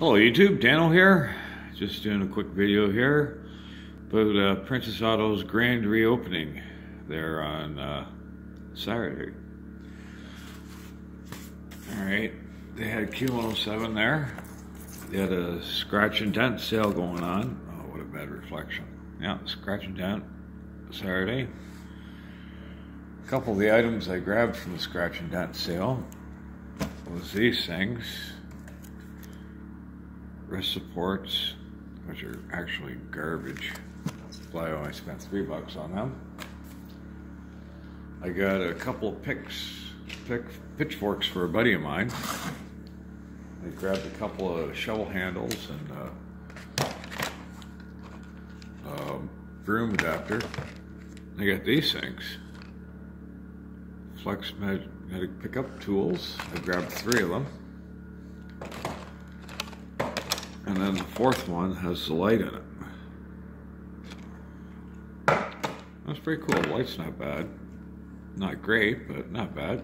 Hello YouTube, Daniel here. Just doing a quick video here about uh, Princess Auto's grand reopening there on uh, Saturday. Alright, they had Q107 there. They had a scratch and dent sale going on. Oh, what a bad reflection. Yeah, scratch and dent Saturday. A couple of the items I grabbed from the scratch and dent sale was these things wrist supports, which are actually garbage. I only spent three bucks on them. I got a couple picks, pick, pitchforks for a buddy of mine. I grabbed a couple of shovel handles and uh, um, broom adapter. I got these things. Flex magnetic pickup tools. I grabbed three of them. And then the fourth one has the light in it. That's pretty cool. The light's not bad. Not great, but not bad.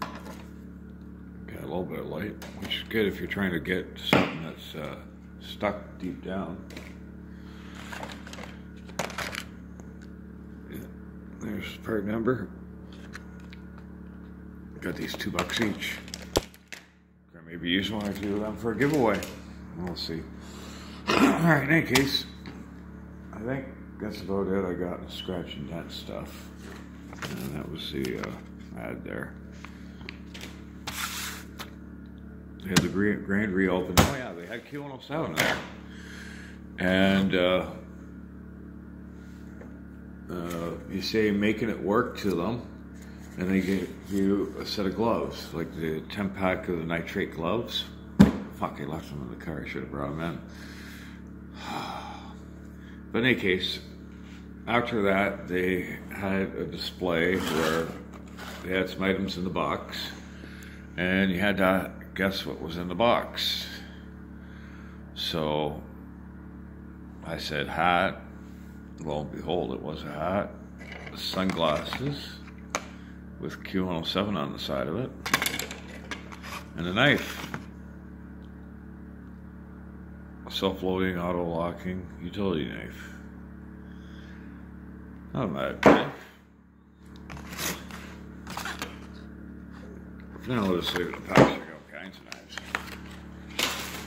Got a little bit of light, which is good if you're trying to get something that's uh, stuck deep down. Yeah, there's part number. Got these two bucks each. Maybe use one or two of them for a giveaway. We'll see. All right, in any case, I think that's about it. I got scratch and dent stuff. And that was the uh, ad there. They had the grand reopen. Oh yeah, they had Q107 there. And uh, uh, you say making it work to them and they give you a set of gloves, like the 10 pack of the nitrate gloves. Fuck, I left them in the car. I should have brought them in. But in any case, after that, they had a display where they had some items in the box, and you had to guess what was in the box. So I said hat. Lo and behold, it was a hat. Sunglasses with Q107 on the side of it. And a knife. Self-loading, auto-locking utility knife. Not a bad knife. Now let us leave it the pouch. all kinds of knives.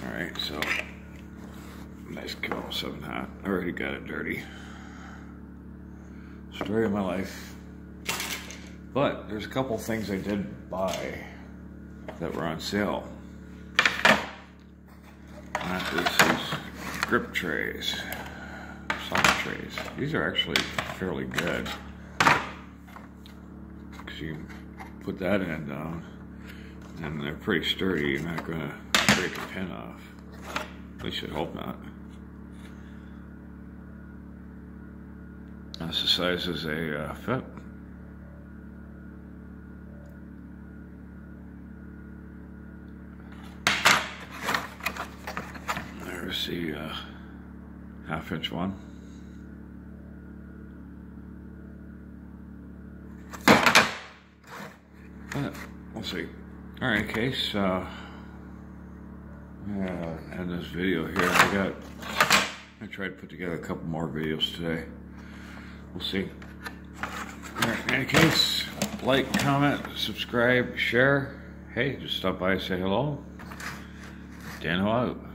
Alright, so nice Q107 hat. I already got it dirty. Story of my life. But there's a couple things I did buy that were on sale. That is these grip trays, sock trays. These are actually fairly good. Because you put that end down, and they're pretty sturdy. You're not going to break a pin off. At least I hope not. That's the size as a uh, fit. There's the uh, half inch one. But we'll see. All right, case. Uh, yeah, end this video here. I got. I tried to put together a couple more videos today. We'll see. All right, in any case, like, comment, subscribe, share. Hey, just stop by say hello. Danoh out.